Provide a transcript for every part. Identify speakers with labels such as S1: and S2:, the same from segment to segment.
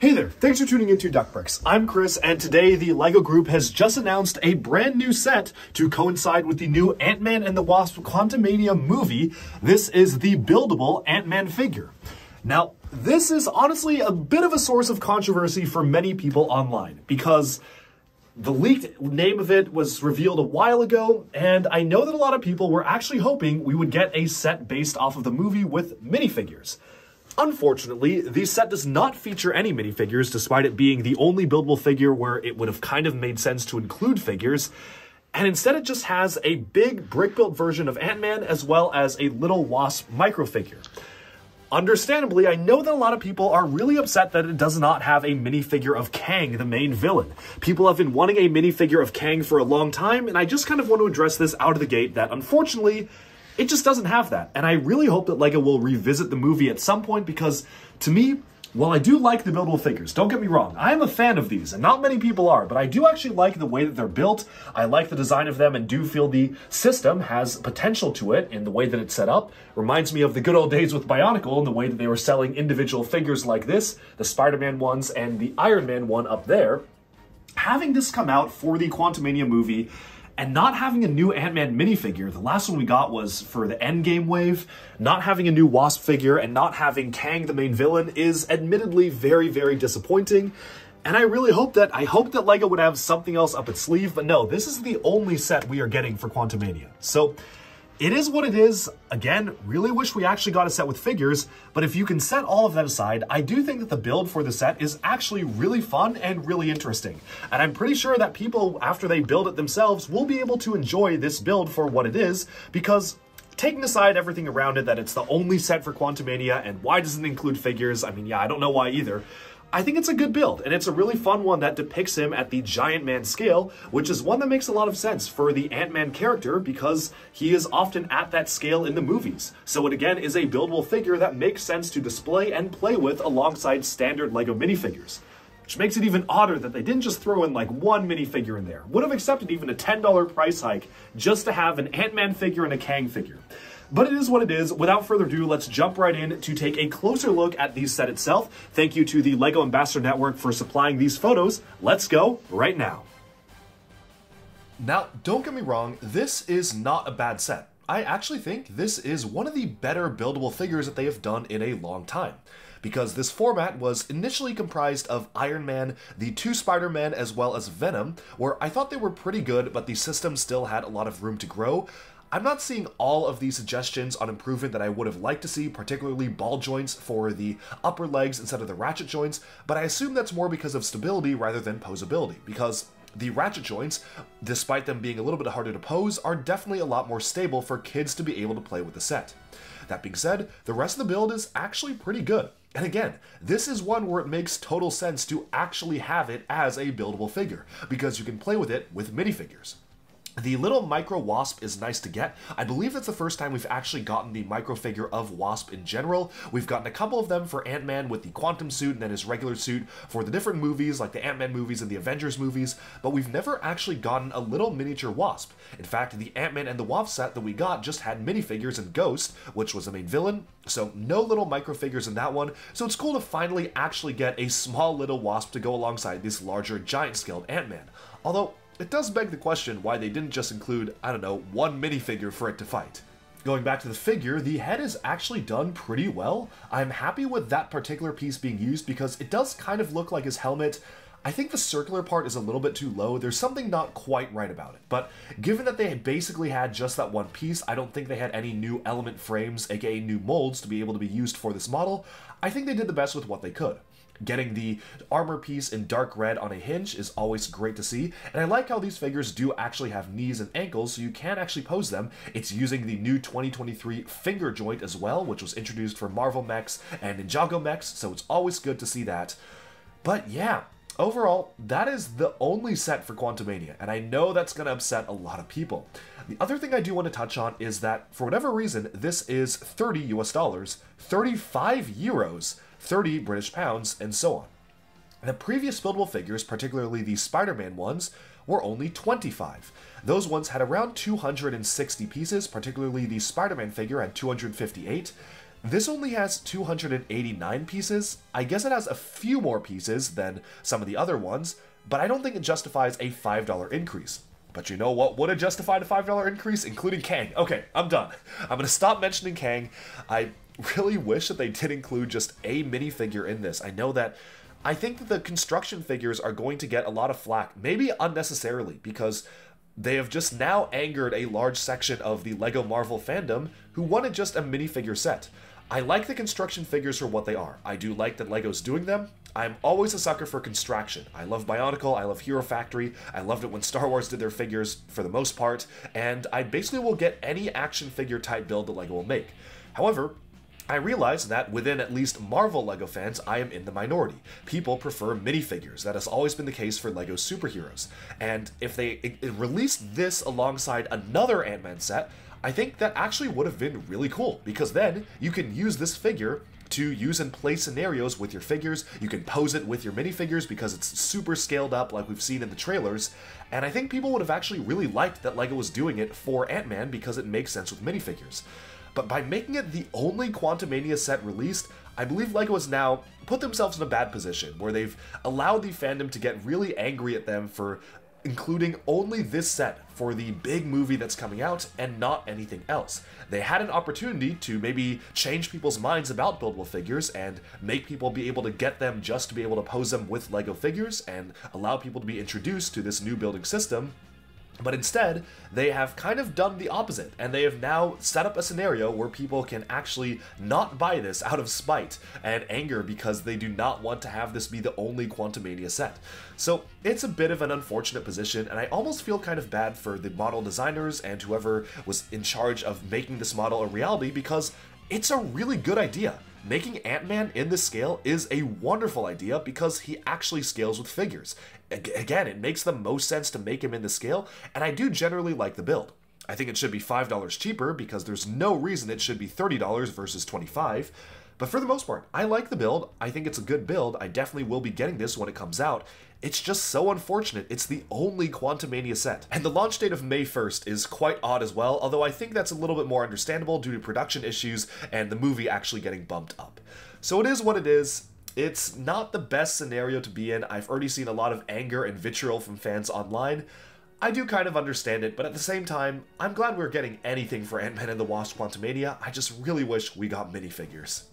S1: Hey there, thanks for tuning into Duck Bricks. I'm Chris, and today the LEGO Group has just announced a brand new set to coincide with the new Ant-Man and the Wasp Quantumania movie. This is the buildable Ant-Man figure. Now, this is honestly a bit of a source of controversy for many people online, because the leaked name of it was revealed a while ago, and I know that a lot of people were actually hoping we would get a set based off of the movie with minifigures. Unfortunately, the set does not feature any minifigures, despite it being the only buildable figure where it would have kind of made sense to include figures. And instead, it just has a big brick built version of Ant Man as well as a little Wasp microfigure. Understandably, I know that a lot of people are really upset that it does not have a minifigure of Kang, the main villain. People have been wanting a minifigure of Kang for a long time, and I just kind of want to address this out of the gate that unfortunately, it just doesn't have that. And I really hope that LEGO will revisit the movie at some point because, to me, while I do like the buildable figures, don't get me wrong, I am a fan of these, and not many people are, but I do actually like the way that they're built. I like the design of them and do feel the system has potential to it in the way that it's set up. Reminds me of the good old days with Bionicle and the way that they were selling individual figures like this, the Spider-Man ones and the Iron Man one up there. Having this come out for the Quantumania movie and not having a new Ant-Man minifigure, the last one we got was for the Endgame wave, not having a new Wasp figure and not having Kang the main villain is admittedly very, very disappointing. And I really hope that, I hope that LEGO would have something else up its sleeve, but no, this is the only set we are getting for Quantumania. So it is what it is. Again, really wish we actually got a set with figures, but if you can set all of that aside, I do think that the build for the set is actually really fun and really interesting. And I'm pretty sure that people, after they build it themselves, will be able to enjoy this build for what it is, because taking aside everything around it, that it's the only set for Quantumania, and why doesn't it include figures, I mean, yeah, I don't know why either, I think it's a good build, and it's a really fun one that depicts him at the Giant Man scale, which is one that makes a lot of sense for the Ant-Man character because he is often at that scale in the movies. So it again is a buildable figure that makes sense to display and play with alongside standard LEGO minifigures. Which makes it even odder that they didn't just throw in like one minifigure in there. Would have accepted even a $10 price hike just to have an Ant-Man figure and a Kang figure. But it is what it is. Without further ado, let's jump right in to take a closer look at the set itself. Thank you to the LEGO Ambassador Network for supplying these photos. Let's go right now. Now, don't get me wrong, this is not a bad set. I actually think this is one of the better buildable figures that they have done in a long time because this format was initially comprised of Iron Man, the two Spider-Man, as well as Venom, where I thought they were pretty good, but the system still had a lot of room to grow. I'm not seeing all of these suggestions on improvement that I would have liked to see, particularly ball joints for the upper legs instead of the ratchet joints, but I assume that's more because of stability rather than posability, because the ratchet joints, despite them being a little bit harder to pose, are definitely a lot more stable for kids to be able to play with the set. That being said, the rest of the build is actually pretty good. And again, this is one where it makes total sense to actually have it as a buildable figure, because you can play with it with minifigures. The little micro Wasp is nice to get. I believe that's the first time we've actually gotten the micro figure of Wasp in general. We've gotten a couple of them for Ant-Man with the quantum suit and then his regular suit for the different movies like the Ant-Man movies and the Avengers movies, but we've never actually gotten a little miniature Wasp. In fact, the Ant-Man and the Wasp set that we got just had minifigures and Ghost, which was the main villain, so no little micro figures in that one, so it's cool to finally actually get a small little Wasp to go alongside this larger giant-scaled Ant-Man. Although, it does beg the question why they didn't just include, I don't know, one minifigure for it to fight. Going back to the figure, the head is actually done pretty well. I'm happy with that particular piece being used because it does kind of look like his helmet. I think the circular part is a little bit too low. There's something not quite right about it. But given that they basically had just that one piece, I don't think they had any new element frames, aka new molds, to be able to be used for this model. I think they did the best with what they could. Getting the armor piece in dark red on a hinge is always great to see, and I like how these figures do actually have knees and ankles, so you can actually pose them. It's using the new 2023 finger joint as well, which was introduced for Marvel mechs and Ninjago mechs, so it's always good to see that. But yeah, overall, that is the only set for Quantumania, and I know that's going to upset a lot of people. The other thing I do want to touch on is that, for whatever reason, this is 30 US dollars, 35 euros, 30 British pounds, and so on. The previous buildable figures, particularly the Spider-Man ones, were only 25. Those ones had around 260 pieces, particularly the Spider-Man figure had 258.
S2: This only has 289 pieces. I guess it has a few more pieces than some of the other ones, but I don't think it justifies a $5 increase. But you know what would have justified a $5 increase? Including Kang. Okay, I'm done. I'm gonna stop mentioning Kang. I really wish that they did include just a minifigure in this. I know that I think that the construction figures are going to get a lot of flack, maybe unnecessarily, because they have just now angered a large section of the LEGO Marvel fandom who wanted just a minifigure set. I like the construction figures for what they are. I do like that LEGO's doing them. I'm always a sucker for construction. I love Bionicle, I love Hero Factory, I loved it when Star Wars did their figures for the most part, and I basically will get any action figure type build that LEGO will make. However, I realize that within at least Marvel LEGO fans, I am in the minority. People prefer minifigures. That has always been the case for LEGO superheroes. And if they released this alongside another Ant-Man set, I think that actually would have been really cool, because then you can use this figure to use and play scenarios with your figures. You can pose it with your minifigures because it's super scaled up like we've seen in the trailers. And I think people would have actually really liked that LEGO was doing it for Ant-Man because it makes sense with minifigures but by making it the only Quantumania set released, I believe LEGO has now put themselves in a bad position, where they've allowed the fandom to get really angry at them for including only this set for the big movie that's coming out and not anything else. They had an opportunity to maybe change people's minds about buildable figures and make people be able to get them just to be able to pose them with LEGO figures and allow people to be introduced to this new building system but instead, they have kind of done the opposite, and they have now set up a scenario where people can actually not buy this out of spite and anger because they do not want to have this be the only Quantumania set. So it's a bit of an unfortunate position, and I almost feel kind of bad for the model designers and whoever was in charge of making this model a reality because it's a really good idea. Making Ant-Man in this scale is a wonderful idea because he actually scales with figures. Again, it makes the most sense to make him in the scale, and I do generally like the build. I think it should be $5 cheaper because there's no reason it should be $30 versus 25 but for the most part, I like the build. I think it's a good build. I definitely will be getting this when it comes out. It's just so unfortunate. It's the only Quantumania set. And the launch date of May 1st is quite odd as well, although I think that's a little bit more understandable due to production issues and the movie actually getting bumped up. So it is what it is. It's not the best scenario to be in. I've already seen a lot of anger and vitriol from fans online. I do kind of understand it, but at the same time, I'm glad we're getting anything for Ant-Man and the Wasp Quantumania. I just really wish we got minifigures.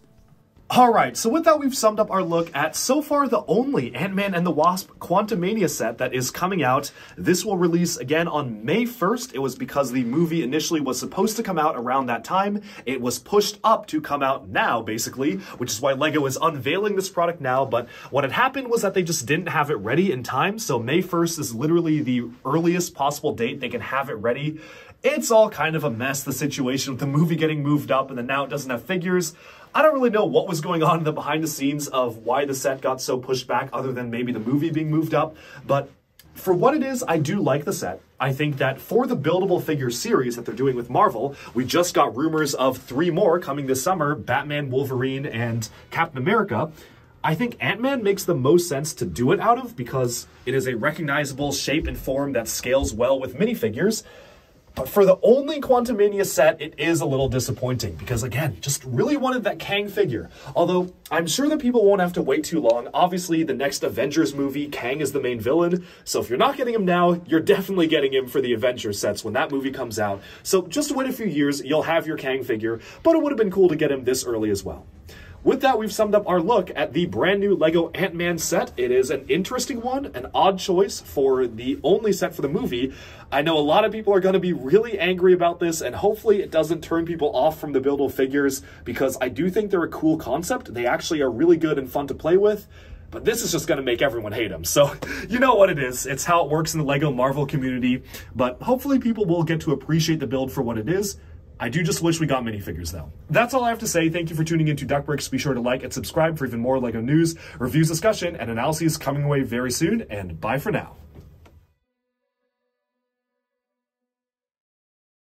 S1: Alright, so with that we've summed up our look at so far the only Ant-Man and the Wasp Quantumania set that is coming out. This will release again on May 1st. It was because the movie initially was supposed to come out around that time. It was pushed up to come out now, basically, which is why LEGO is unveiling this product now, but what had happened was that they just didn't have it ready in time, so May 1st is literally the earliest possible date they can have it ready. It's all kind of a mess, the situation with the movie getting moved up and then now it doesn't have figures. I don't really know what was going on in the behind the scenes of why the set got so pushed back other than maybe the movie being moved up, but for what it is, I do like the set. I think that for the buildable figure series that they're doing with Marvel, we just got rumors of three more coming this summer, Batman, Wolverine, and Captain America. I think Ant-Man makes the most sense to do it out of because it is a recognizable shape and form that scales well with minifigures. But for the only Quantumania set, it is a little disappointing because, again, just really wanted that Kang figure. Although, I'm sure that people won't have to wait too long. Obviously, the next Avengers movie, Kang is the main villain. So if you're not getting him now, you're definitely getting him for the Avengers sets when that movie comes out. So just wait a few years, you'll have your Kang figure, but it would have been cool to get him this early as well. With that, we've summed up our look at the brand new LEGO Ant-Man set. It is an interesting one, an odd choice for the only set for the movie. I know a lot of people are going to be really angry about this, and hopefully it doesn't turn people off from the buildable figures, because I do think they're a cool concept. They actually are really good and fun to play with. But this is just going to make everyone hate them. So you know what it is. It's how it works in the LEGO Marvel community. But hopefully people will get to appreciate the build for what it is. I do just wish we got minifigures though. That's all I have to say. Thank you for tuning into Duckbricks. Be sure to like and subscribe for even more LEGO news, reviews, discussion, and analyses coming away very soon, and bye for now.